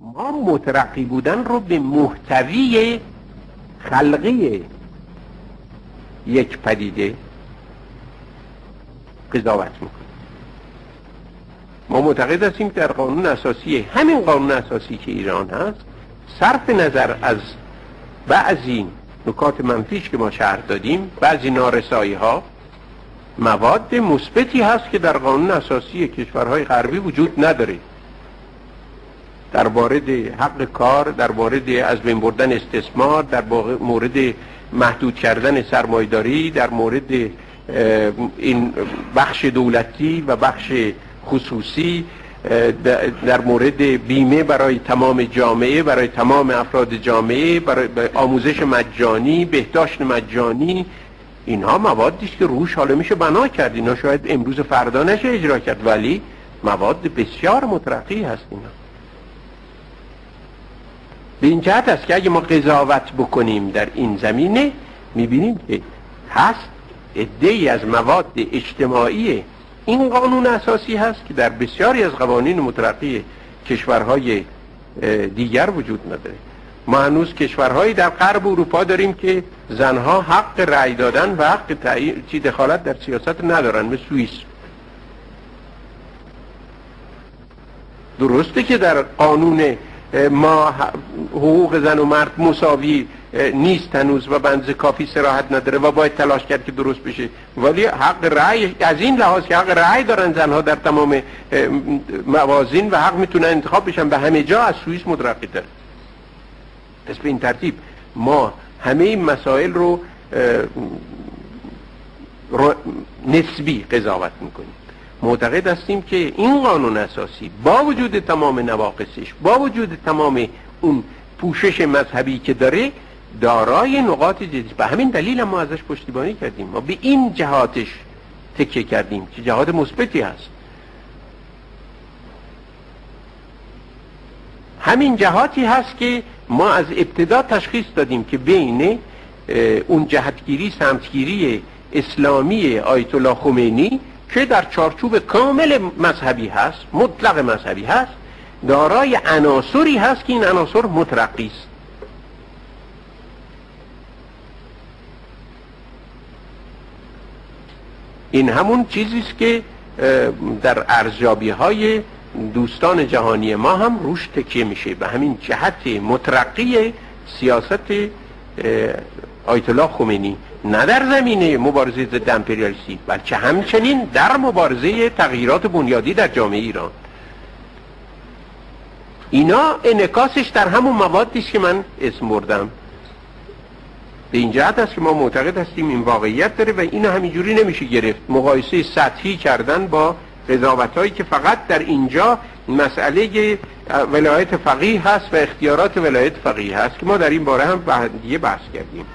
ما مترقی بودن رو به محتوی خلقی یک پدیده قضاوت می‌کنیم ما معتقد هستیم در قانون اساسی همین قانون اساسی که ایران هست صرف نظر از بعضی نکات منفیش که ما شهر دادیم بعضی نارسایی ها مواد مثبتی هست که در قانون اساسی کشورهای غربی وجود نداره. در مورد حق کار در مورد از بین بردن استثمار در مورد محدود کردن سرمایداری در مورد این بخش دولتی و بخش خصوصی در مورد بیمه برای تمام جامعه برای تمام افراد جامعه برای آموزش مجانی بهداشت مجانی. اینها موادی که روش حالا میشه بنا کرد. اینا شاید امروز فردا نشه اجرا کرد ولی مواد بسیار مترقی هست اینا. به این جهت است که اگه ما قضاوت بکنیم در این زمینه می‌بینیم که هست ای از مواد اجتماعی این قانون اساسی هست که در بسیاری از قوانین مترقی کشورهای دیگر وجود نداره. ما هنوز کشورهایی در غرب اروپا داریم که زنها حق رأی دادن و حق چی دخالت در سیاست ندارن مثل سوئیس. درسته که در قانون ما حقوق زن و مرد مساوی نیست هنوز و بنز کافی سراحت نداره و باید تلاش کرد که درست بشه. ولی حق رأی از این لحاظ که حق رأی دارن زنها در تمام موازین و حق می‌تونن انتخاب بشن به همه جا از سوئیس مترقی تر. پس به این ترتیب ما همه این مسائل رو, رو نسبی قضاوت می‌کنیم. معتقد هستیم که این قانون اساسی با وجود تمام نواقصش با وجود تمام اون پوشش مذهبی که داره دارای نقاط جدید به همین دلیل ما ازش پشتیبانی کردیم. ما به این جهاتش تکیه کردیم که جهات مثبتی هست. همین جهاتی هست که ما از ابتدا تشخیص دادیم که بین اون جهتگیری سمتگیری اسلامی آیت الله خمینی که در چارچوب کامل مذهبی هست مطلق مذهبی هست دارای عناصری هست که این عناصر مترقی است. این همون چیزی است که در ارزیابی های دوستان جهانی ما هم روش تکیه میشه. به همین جهت مترقی سیاست آیت خمینی. نه در زمینه مبارزه ضد امپریالیستی بلکه همچنین در مبارزه تغییرات بنیادی در جامعه ایران. اینا انکاسش در همون موادی که من اسم بردم. به این جهت است که ما معتقد هستیم این واقعیت داره و اینو همینجوری نمیشه گرفت. مقایسه سطحی کردن با قضاوت هایی که فقط در اینجا مسئله ولایت فقیه هست و اختیارات ولایت فقیه هست که ما در این باره هم دیگه بحث کردیم.